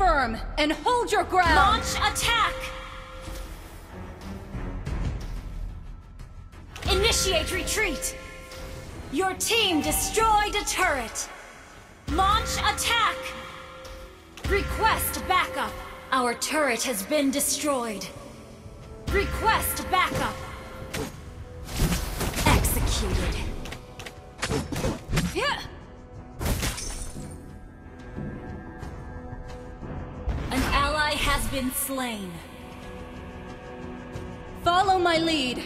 firm and hold your ground! Launch attack! Initiate retreat! Your team destroyed a turret! Launch attack! Request backup! Our turret has been destroyed. Request backup! Has been slain. Follow my lead.